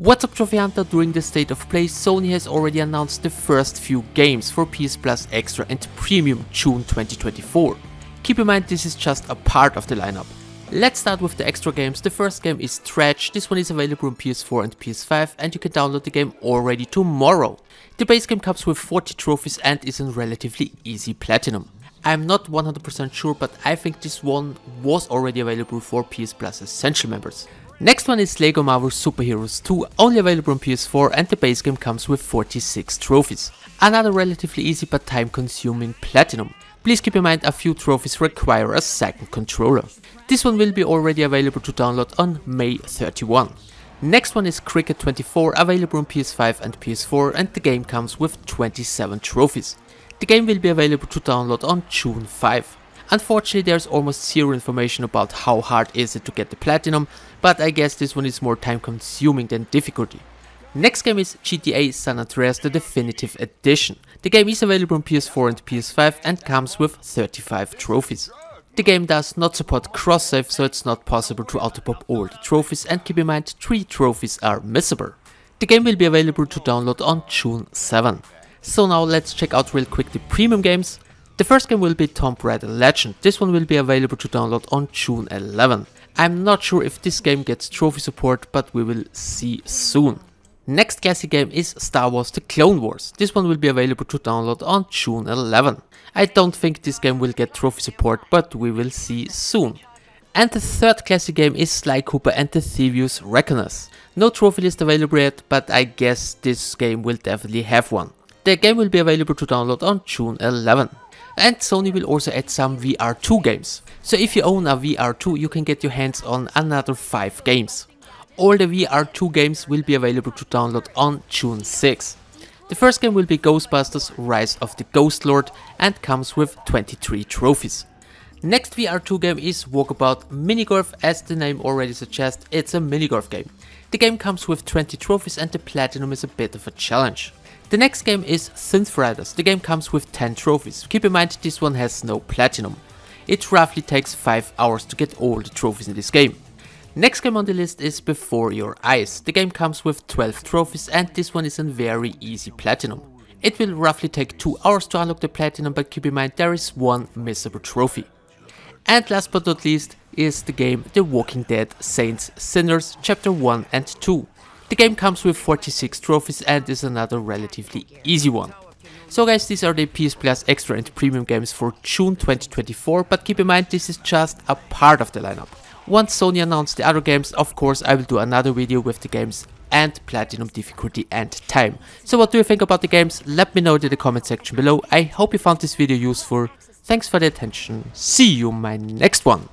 What's up Hunter, during the state of play Sony has already announced the first few games for PS Plus Extra and Premium June 2024. Keep in mind this is just a part of the lineup. Let's start with the extra games, the first game is Dredge, this one is available on PS4 and PS5 and you can download the game already tomorrow. The base game comes with 40 trophies and is in relatively easy platinum. I'm not 100% sure but I think this one was already available for PS Plus Essential members. Next one is LEGO Marvel Super Heroes 2, only available on PS4 and the base game comes with 46 trophies. Another relatively easy but time consuming platinum. Please keep in mind a few trophies require a second controller. This one will be already available to download on May 31. Next one is Cricket 24, available on PS5 and PS4 and the game comes with 27 trophies. The game will be available to download on June 5. Unfortunately there's almost zero information about how hard is it to get the platinum, but I guess this one is more time consuming than difficulty. Next game is GTA San Andreas The Definitive Edition. The game is available on PS4 and PS5 and comes with 35 trophies. The game does not support cross-save so it's not possible to autopop all the trophies and keep in mind 3 trophies are missable. The game will be available to download on June 7. So now let's check out real quick the premium games. The first game will be Tomb Raider Legend. This one will be available to download on June 11. I'm not sure if this game gets trophy support, but we will see soon. Next classic game is Star Wars The Clone Wars. This one will be available to download on June 11. I don't think this game will get trophy support, but we will see soon. And the third classic game is Sly Cooper and the Thievius Raccoonus. No trophy list available yet, but I guess this game will definitely have one. The game will be available to download on June 11 and Sony will also add some VR2 games. So if you own a VR2 you can get your hands on another 5 games. All the VR2 games will be available to download on June 6. The first game will be Ghostbusters Rise of the Ghost Lord and comes with 23 trophies. Next VR2 game is Walkabout Minigolf, as the name already suggests, it's a minigolf game. The game comes with 20 trophies and the platinum is a bit of a challenge. The next game is Synth Riders. The game comes with 10 trophies. Keep in mind this one has no platinum. It roughly takes 5 hours to get all the trophies in this game. Next game on the list is Before Your Eyes. The game comes with 12 trophies and this one is a very easy platinum. It will roughly take 2 hours to unlock the platinum but keep in mind there is one missable trophy. And last but not least is the game The Walking Dead Saints Sinners Chapter 1 and 2. The game comes with 46 trophies and is another relatively easy one. So guys, these are the PS Plus Extra and Premium games for June 2024, but keep in mind this is just a part of the lineup. Once Sony announced the other games, of course I will do another video with the games and platinum difficulty and time. So what do you think about the games? Let me know in the comment section below. I hope you found this video useful. Thanks for the attention. See you my next one.